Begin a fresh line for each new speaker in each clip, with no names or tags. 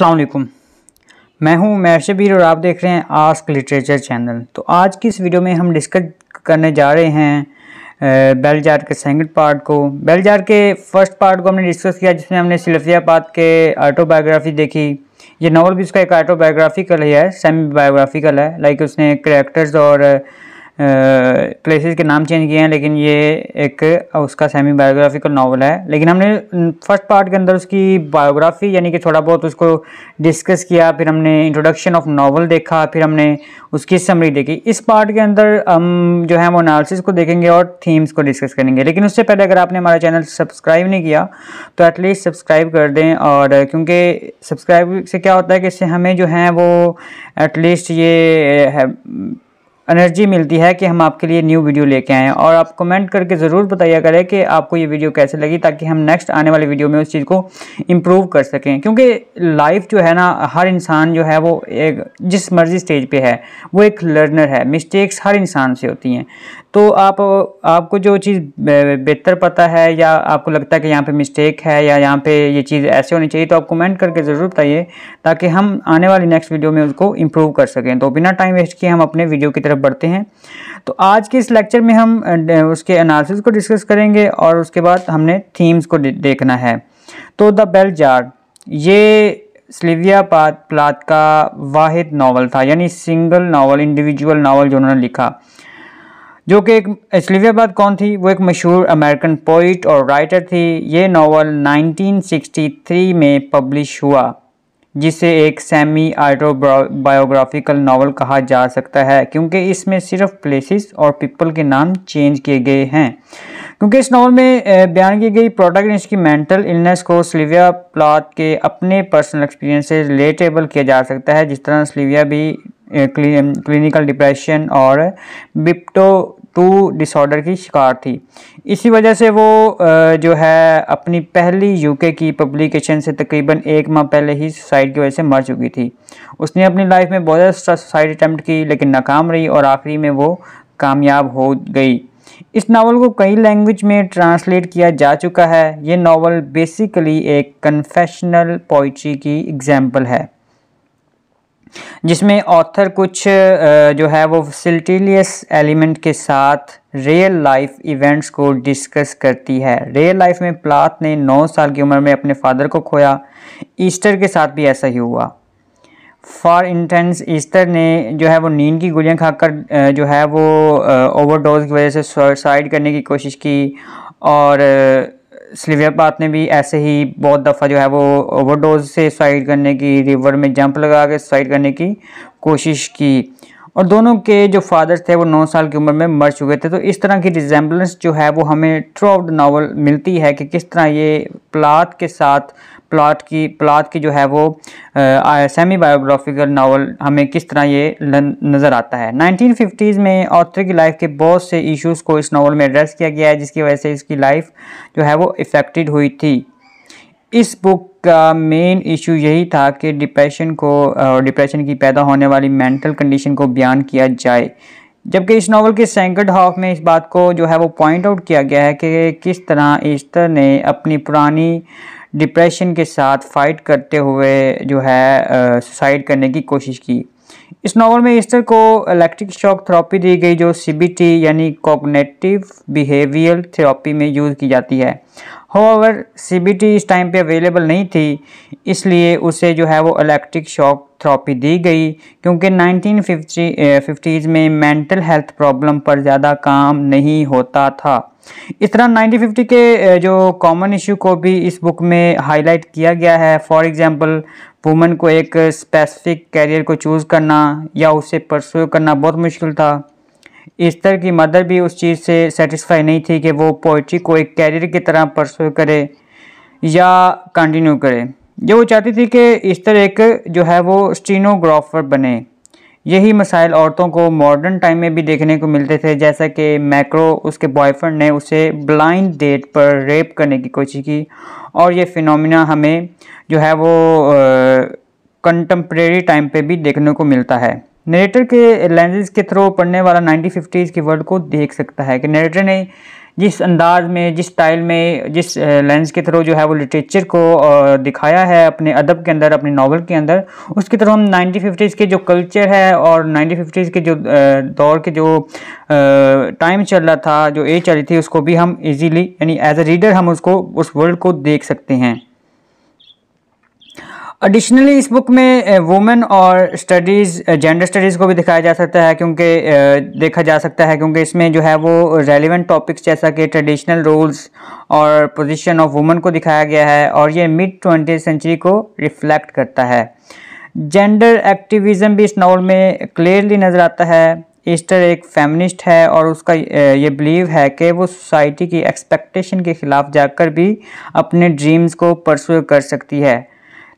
असलकुम मैं हूँ मैर शबीर और आप देख रहे हैं आस्क लिटरेचर चैनल। तो आज की इस वीडियो में हम डिस्कस करने जा रहे हैं बेल जार के सेकंड पार्ट को। बेल जार के फ़र्स्ट पार्ट को हमने डिस्कस किया, जिसमें हमने सिलफियाबाद के ऑटोबायोग्राफी देखी। ये नावल भी उसका एक ऑटोबायोग्राफिकल है सेमी बायोग्राफिकल है। लाइक उसने करेक्टर्स और प्लेसेस के नाम चेंज किए हैं, लेकिन ये एक, उसका सेमी बायोग्राफिकल नावल है। लेकिन हमने फ़र्स्ट पार्ट के अंदर उसकी बायोग्राफी यानी कि थोड़ा बहुत उसको डिस्कस किया, फिर हमने इंट्रोडक्शन ऑफ़ नावल देखा, फिर हमने उसकी समरी देखी। इस पार्ट के अंदर हम जो है वो एनालिसिस को देखेंगे और थीम्स को डिस्कस करेंगे। लेकिन उससे पहले अगर आपने हमारा चैनल सब्सक्राइब नहीं किया तो एटलीस्ट सब्सक्राइब कर दें और क्योंकि सब्सक्राइब से क्या होता है कि इससे हमें जो है, वो एटलीस्ट ये एनर्जी मिलती है कि हम आपके लिए न्यू वीडियो लेके आएँ और आप कमेंट करके ज़रूर बताइए करें कि आपको ये वीडियो कैसे लगी, ताकि हम नेक्स्ट आने वाली वीडियो में उस चीज़ को इम्प्रूव कर सकें। क्योंकि लाइफ जो है ना, हर इंसान जो है वो एक, जिस मर्ज़ी स्टेज पर है, वो एक लर्नर है। मिस्टेक्स हर इंसान से होती हैं। तो आप, आपको जो चीज़ बेहतर पता है या आपको लगता है कि यहाँ पे मिस्टेक है या यहाँ पे ये चीज़ ऐसे होनी चाहिए तो आप कमेंट करके ज़रूर बताइए, ताकि हम आने वाली नेक्स्ट वीडियो में उसको इम्प्रूव कर सकें। तो बिना टाइम वेस्ट किए हम अपने वीडियो की तरफ़ बढ़ते हैं। तो आज के इस लेक्चर में हम उसके एनालिसिस को डिस्कस करेंगे और उसके बाद हमने थीम्स को देखना है। तो द बेल जार, ये स्लिविया प्लात का वाहिद नावल था, यानी सिंगल नावल इंडिविजुअल नावल जो उन्होंने लिखा। जो कि एक स्लीवियाबाद कौन थी? वो एक मशहूर अमेरिकन पोइट और राइटर थी। ये नावल 1963 में पब्लिश हुआ, जिसे एक सेमी आइटो बायोग्राफिकल नावल कहा जा सकता है, क्योंकि इसमें सिर्फ़ प्लेसेस और पीपल के नाम चेंज किए गए हैं। क्योंकि इस नावल में बयान की गई प्रोटैगनिस्ट की मेंटल इलनेस को स्लीविया प्लॉट के अपने पर्सनल एक्सपीरियंस से रिलेटेबल किया जा सकता है, जिस तरह स्लीविया भी क्लिनिकल डिप्रेशन और बिप्टो टू डिसऑर्डर की शिकार थी। इसी वजह से वो जो है, अपनी पहली यूके की पब्लिकेशन से तकरीबन एक माह पहले ही सुसाइड की वजह से मर चुकी थी। उसने अपनी लाइफ में बहुत ज़्यादा सुसाइड अटैम्प्ट की, लेकिन नाकाम रही और आखिरी में वो कामयाब हो गई। इस नावल को कई लैंग्वेज में ट्रांसलेट किया जा चुका है। ये नावल बेसिकली एक कन्फेशनल पोइट्री की एग्ज़ाम्पल है। जिसमें ऑथर कुछ जो है वो फैसिलिटीलियस एलिमेंट के साथ रियल लाइफ इवेंट्स को डिस्कस करती है। रियल लाइफ में प्लाथ ने 9 साल की उम्र में अपने फादर को खोया। ईस्टर के साथ भी ऐसा ही हुआ। फॉर इंटेंस ईस्टर ने जो है वो नींद की गोलियाँ खाकर जो है वो ओवरडोज की वजह से सुसाइड करने की कोशिश की और स्लिविया पाथ ने भी ऐसे ही बहुत दफ़ा जो है वो ओवरडोज से सुसाइड करने की रिवर में जंप लगा के सुसाइड करने की कोशिश की। और दोनों के जो फादर्स थे वो नौ साल की उम्र में मर चुके थे। तो इस तरह की रिजेंबलेंस जो है वो हमें थ्रू आउट नावल मिलती है कि किस तरह ये प्लाट के साथ प्लाट की प्लाट की जो है वो सेमी बायोग्राफिकल नावल हमें किस तरह ये नज़र आता है। 1950s में ऑथर की लाइफ के बहुत से इश्यूज़ को इस नावल में एड्रेस किया गया है, जिसकी वजह से इसकी लाइफ जो है वो इफ़ेक्टेड हुई थी। इस बुक का मेन इशू यही था कि डिप्रेशन को डिप्रेशन की पैदा होने वाली मेंटल कंडीशन को बयान किया जाए। जबकि इस नावल के सेकंड हाफ़ में इस बात को जो है वो पॉइंट आउट किया गया है कि किस तरह ईस्टर ने अपनी पुरानी डिप्रेशन के साथ फाइट करते हुए जो है सुसाइड करने की कोशिश की। इस नावल में ईस्टर को इलेक्ट्रिक शॉक थेरेपी दी गई, जो सीबीटी यानी कॉग्नेटिव बिहेवियर थेरेपी में यूज़ की जाती है। होवर सीबीटी इस टाइम पे अवेलेबल नहीं थी, इसलिए उसे जो है वो इलेक्ट्रिक शॉक थेरेपी दी गई, क्योंकि 1950 फिफ्टीज़ में मेंटल हेल्थ प्रॉब्लम पर ज़्यादा काम नहीं होता था। इस तरह 1950 के जो कॉमन इशू को भी इस बुक में हाईलाइट किया गया है। फॉर एग्जांपल वुमेन को एक स्पेसिफिक कैरियर को चूज़ करना या उसे परसू करना बहुत मुश्किल था। इस तरह की मदर भी उस चीज़ से सेटिस्फाई नहीं थी कि वो पोइट्री को एक कैरियर की तरह परसू करे या कंटिन्यू करे। जो वो चाहती थी कि इस तरह एक जो है वो स्टीनोग्राफर बने। यही मसाइल औरतों को मॉडर्न टाइम में भी देखने को मिलते थे, जैसा कि मैक्रो उसके बॉयफ्रेंड ने उसे ब्लाइंड डेट पर रेप करने की कोशिश की। और ये फिनोमिना हमें जो है वो कंटम्प्रेरी टाइम पे भी देखने को मिलता है। नरेटर के लेंसेज के थ्रू पढ़ने वाला 1950s की वर्ल्ड को देख सकता है कि नरेटर ने जिस अंदाज में, जिस स्टाइल में, जिस लेंस के थ्रू जो है वो लिटरेचर को दिखाया है अपने अदब के अंदर, अपने नावल के अंदर, उसके थ्रू हम नाइनटीन फिफ्टीज़ के जो कल्चर है और नाइनटीन फिफ्टीज़ के जो दौर के जो टाइम चल रहा था, जो एज चल रही थी, उसको भी हम इजीली यानी एज अ रीडर हम उसको, उस वर्ल्ड को देख सकते हैं। एडिशनली इस बुक में वुमेन और स्टडीज़ जेंडर स्टडीज़ को भी दिखाया जा सकता है क्योंकि देखा जा सकता है क्योंकि इसमें जो है वो रेलिवेंट टॉपिक्स जैसा कि ट्रेडिशनल रोल्स और पोजीशन ऑफ़ वुमेन को दिखाया गया है और ये मिड ट्वेंटी सेंचुरी को रिफ्लेक्ट करता है। जेंडर एक्टिविज़म भी इस नावल में क्लियरली नज़र आता है। ईस्टर एक फेमिनिस्ट है और उसका ये बिलीव है कि वो सोसाइटी की एक्सपेक्टेशन के ख़िलाफ़ जाकर भी अपने ड्रीम्स को परसू कर सकती है।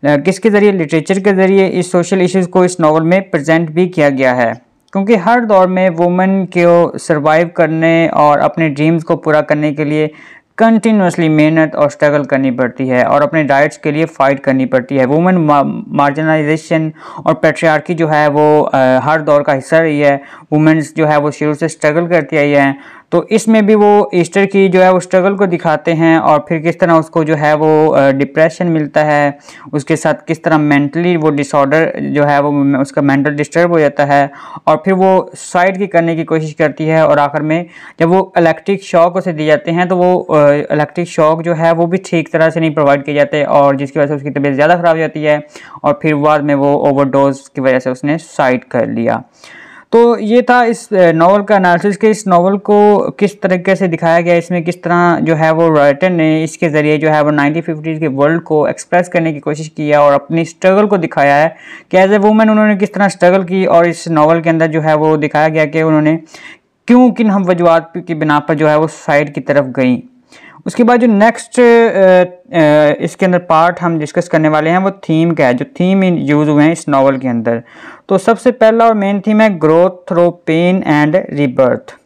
किसके ज़रिए? लिटरेचर के ज़रिए इस सोशल इश्यूज़ को इस नावल में प्रेजेंट भी किया गया है। क्योंकि हर दौर में वुमेन को सर्वाइव करने और अपने ड्रीम्स को पूरा करने के लिए कंटिन्यूसली मेहनत और स्ट्रगल करनी पड़ती है और अपने राइट्स के लिए फ़ाइट करनी पड़ती है। वुमेन मार्जिनलाइजेशन और पेट्रियार्की जो है वो आ, हर दौर का हिस्सा रही है। वुमेन्स जो है वो शुरू से स्ट्रगल करती आई हैं। तो इसमें भी वो ईस्टर की जो है वो स्ट्रगल को दिखाते हैं और फिर किस तरह उसको जो है वो डिप्रेशन मिलता है, उसके साथ किस तरह मेंटली वो डिसऑर्डर जो है वो उसका मेंटल डिस्टर्ब हो जाता है और फिर वो सुसाइड की करने की कोशिश करती है और आखिर में जब वो इलेक्ट्रिक शॉक उसे दिए जाते हैं तो वो इलेक्ट्रिक शॉक जो है वो भी ठीक तरह से नहीं प्रोवाइड किए जाते और जिसकी वजह से उसकी तबीयत ज़्यादा ख़राब हो जाती है और फिर बाद में वो ओवरडोज की वजह से उसने सुसाइड कर लिया। तो ये था इस नावल का एनालिसिस कि, इस नावल को किस तरीके से दिखाया गया, इसमें किस तरह जो है वो राइटर ने इसके ज़रिए जो है वो नाइनटीन फिफ्टीज़ के वर्ल्ड को एक्सप्रेस करने की कोशिश किया और अपनी स्ट्रगल को दिखाया है कि एज ए वूमेन उन्होंने किस तरह स्ट्रगल की और इस नावल के अंदर जो है वो दिखाया गया कि उन्होंने क्यों किन हम वजूहत की बिना पर जो है वो साइड की तरफ़ गई। उसके बाद जो नेक्स्ट इसके अंदर पार्ट हम डिस्कस करने वाले हैं, वो थीम का है? जो थीम यूज़ हुए हैं इस नावल के अंदर। तो सबसे पहला और मेन थीम है growth through pain and rebirth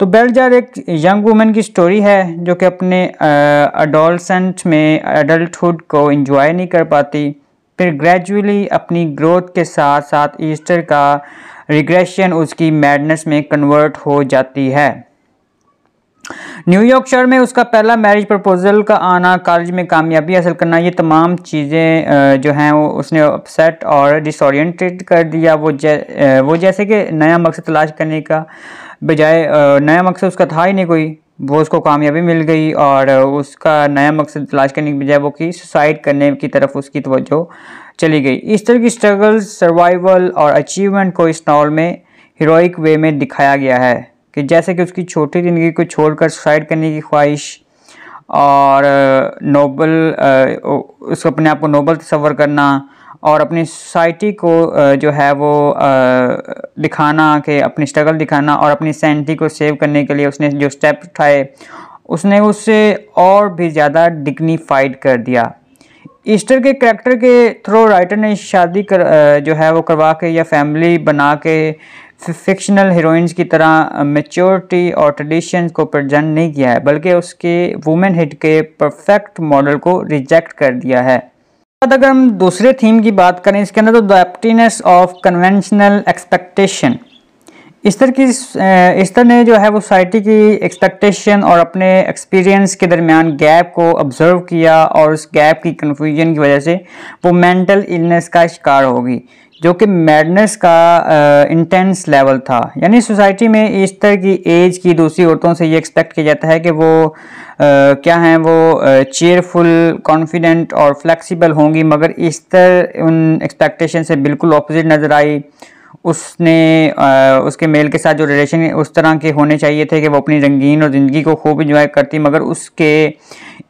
तो बेलजार एक यंग वुमेन की स्टोरी है, जो कि अपने अडोलसेंट में एडल्टहुड को इंजॉय नहीं कर पाती। फिर ग्रेजुअली अपनी ग्रोथ के साथ साथ ईस्टर का रिग्रेशन उसकी मैडनेस में कन्वर्ट हो जाती है। न्यूयॉर्क शहर में उसका पहला मैरिज प्रपोजल का आना कॉलेज में कामयाबी हासिल करना, ये तमाम चीज़ें जो हैं वो उसने अपसेट और डिसोरिएंटेड कर दिया। वो जै वो जैसे कि नया मकसद तलाश करने का बजाय नया मकसद उसका था ही नहीं कोई। वो उसको कामयाबी मिल गई और उसका नया मकसद तलाश करने की बजाय वो की सुसाइड करने की तरफ़ उसकी तवज्जो चली गई। इस तरह की स्ट्रगल सर्वाइवल और अचीवमेंट को इस नावल में हीरोइक वे में दिखाया गया है। कि जैसे कि उसकी छोटी ज़िंदगी को छोड़कर सुसाइड करने की ख्वाहिश और नोबल उसको अपने आप को नोबल तस्वर करना और अपनी सोसाइटी को जो है वो दिखाना कि अपनी स्ट्रगल दिखाना और अपनी सैनिटी को सेव करने के लिए उसने जो स्टेप उठाए, उसने उससे और भी ज़्यादा डिग्निफाइड कर दिया। ईस्टर के करेक्टर के थ्रू राइटर ने शादी कर जो है वो करवा के या फैमिली बना के फिक्शनल हीरोइंस की तरह मेच्योरिटी और ट्रेडिशन को प्रजेंट नहीं किया है, बल्कि उसके वुमेन हिट के परफेक्ट मॉडल को रिजेक्ट कर दिया है। अगर हम दूसरे थीम की बात करें, इसके अंदर तो the emptiness of conventional expectation इस तरह की इस तरह ने जो है वो सोसाइटी की एक्सपेक्टेशन और अपने एक्सपीरियंस के दरमियान गैप को ऑब्ज़र्व किया और उस गैप की कन्फ्यूज़न की वजह से वो मेंटल इलनेस का शिकार होगी जो कि मैडनेस का इंटेंस लेवल था। यानी सोसाइटी में इस तरह की एज की दूसरी औरतों से ये एक्सपेक्ट किया जाता है कि वो आ, क्या हैं वो चेयरफुल कॉन्फिडेंट और फ्लेक्सिबल होंगी मगर इस तरह उन एक्सपेक्टेशन से बिल्कुल अपोजिट नज़र आई। उसने आ, उसके मेल के साथ जो रिलेशन उस तरह के होने चाहिए थे कि वो अपनी रंगीन और ज़िंदगी को खूब इंजॉय करती मगर उसके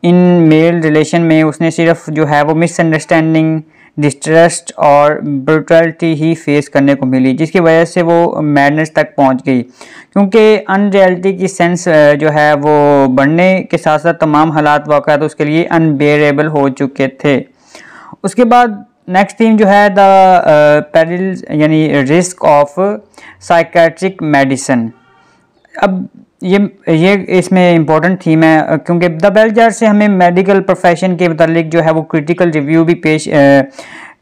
इन मेल रिलेशन में उसने सिर्फ़ जो है वो मिसअंडरस्टैंडिंग डिस्ट्रस्ट और ब्रुटलिटी ही फेस करने को मिली जिसकी वजह से वो मैडनेस तक पहुँच गई। क्योंकि अनरियलिटी की सेंस जो है वो बढ़ने के साथ साथ तमाम हालात वाक़ उसके लिए अनबेरेबल हो चुके थे। उसके बाद नेक्स्ट थीम जो है द पेरिल यानी रिस्क ऑफ़ साइकेट्रिक मेडिसिन अब ये ये इसमें इम्पोर्टेंट थीम है क्योंकि द बेलजार से हमें मेडिकल प्रोफेशन के मतलब जो है, वो क्रिटिकल रिव्यू भी पेश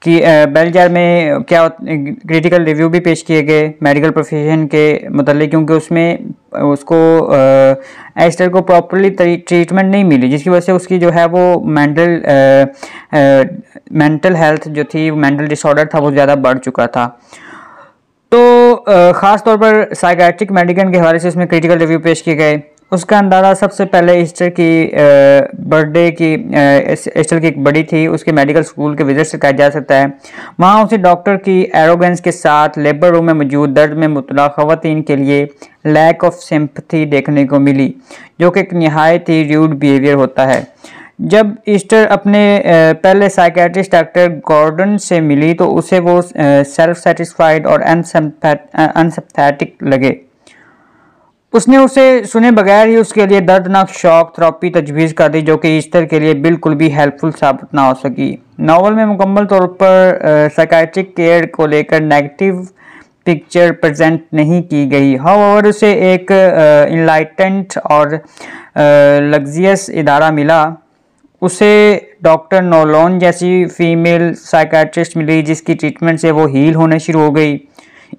कि बेलजार में क्या क्रिटिकल रिव्यू भी पेश किए गए मेडिकल प्रोफेशन के मतलब क्योंकि उसमें, उसको एस्टर को प्रॉपरली ट्रीटमेंट नहीं मिली, जिसकी वजह से उसकी जो है वो मेंटल मेंटल हेल्थ जो थी, मेंटल डिसऑर्डर था, वो ज़्यादा बढ़ चुका था। तो ख़ास तौर पर साइकेट्रिक मेडिकल के हवाले से उसमें क्रिटिकल रिव्यू पेश किए गए। उसका अंदाज़ा सबसे पहले ईस्टर की बर्थडे की ईस्टर की एक बड़ी थी, उसके मेडिकल स्कूल के विज़िट से कहा जा सकता है। वहाँ उसे डॉक्टर की एरोगेंस के साथ लेबर रूम में मौजूद दर्द में मुतला खवतिन के लिए लैक ऑफ़ सिंपथी देखने को मिली, जो कि एक नहायत ही र्यूड बिहेवियर होता है। जब ईस्टर अपने पहले साइकेट्रिस्ट डॉक्टर गॉर्डन से मिली तो उसे वो सेल्फ सेटिस्फाइड और अनसम्पैटिक लगे। उसने उसे सुने बगैर ही उसके लिए दर्दनाक शौक, थेरापी, तजवीज़ कर दी, जो कि ईस्टर के लिए बिल्कुल भी हेल्पफुल साबित ना हो सकी। नावल में मुकम्मल तौर पर साइकाट्रिक केयर को लेकर नेगेटिव पिक्चर प्रेजेंट नहीं की गई। और उसे एक इनलाइटेंट और लग्जियस इदारा मिला। उसे डॉक्टर नोलोन जैसी फीमेल साइकाट्रिस्ट मिली, जिसकी ट्रीटमेंट से वो हील होने शुरू हो गई।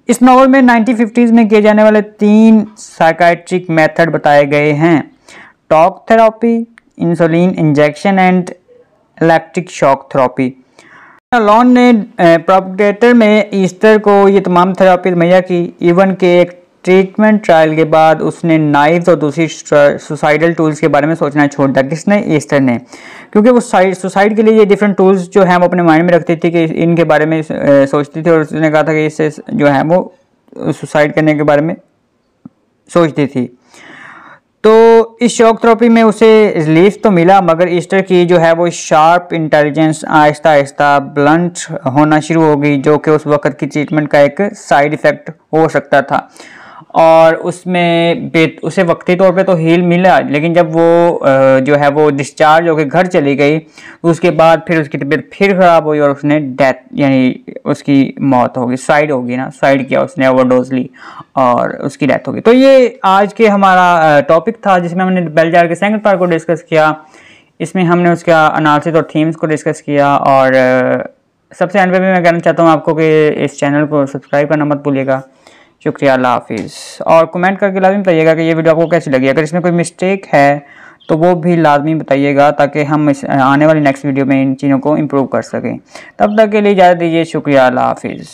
इस नॉवल में 1950s में किए जाने वाले तीन साइकाट्रिक मेथड बताए गए हैं। Talk therapy, insulin injection and electric shock therapy. Lawn ने प्रोपगेटर में ईस्टर को ये तमाम थेरापी मुहैया की, इवन के एक ट्रीटमेंट ट्रायल के बाद उसने नाइफ्स और दूसरी सुसाइडल टूल्स के बारे में सोचना छोड़ दिया। किसने? ईस्टर ने। क्योंकि वो सुसाइड के लिए ये डिफरेंट टूल्स जो है वो अपने माइंड में रखती थी कि इनके बारे में सोचती थी और उसने कहा था कि इससे जो है वो सुसाइड करने के बारे में सोचती थी। तो इस शौक थेरेपी में उसे रिलीफ तो मिला, मगर ईस्टर की जो है वो sharp intelligence Aahista Aahista blunt होना शुरू हो गई, जो कि उस वक्त की ट्रीटमेंट का एक साइड इफ़ेक्ट हो सकता था। और उसमें उसे वक्ती तौर पे तो हील मिला, लेकिन जब वो जो है वो डिस्चार्ज होकर घर चली गई उसके बाद फिर उसकी तबीयत फिर ख़राब हुई और उसने डेथ यानी उसकी मौत होगी साइड होगी ना साइड किया उसने ओवरडोज ली और उसकी डेथ होगी। तो ये आज के हमारा टॉपिक था, जिसमें हमने बेलजार के सेकंड पार्ट को डिस्कस किया। इसमें हमने उसका अनालिसिस और थीम्स को डिस्कस किया और सबसे एंड पे भी मैं कहना चाहता हूँ आपको कि इस चैनल को सब्सक्राइब करना मत भूलिएगा। शुक्रिया, अल्लाह हाफिज़। और कमेंट करके लाजमी बताइएगा कि ये वीडियो आपको कैसी लगी। अगर इसमें कोई मिस्टेक है तो वो भी लाजमी बताइएगा ताकि हम इस आने वाली नेक्स्ट वीडियो में इन चीज़ों को इम्प्रूव कर सकें। तब तक के लिए इजाज़त दीजिए। शुक्रिया, अल्लाह हाफिज़।